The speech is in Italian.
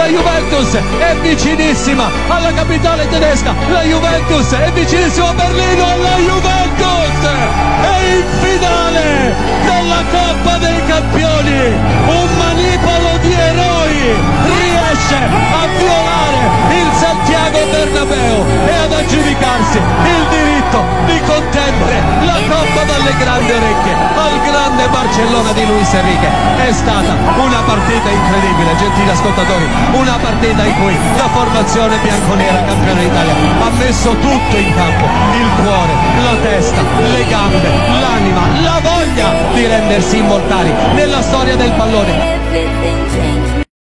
la Juventus è vicinissima alla capitale tedesca, la Juventus è vicinissima a Berlino, la Juventus è in finale della Coppa dei Campioni, un manipolo di eroi riesce a violare il Santiago Bernabeu e ad aggiudicarsi il diritto di contendere la Coppa dalle grandi orecchie grande Barcellona di Luis Enrique. È stata una partita incredibile, gentili ascoltatori, una partita in cui la formazione bianconera campione d'Italia ha messo tutto in campo, il cuore, la testa, le gambe, l'anima, la voglia di rendersi immortali nella storia del pallone.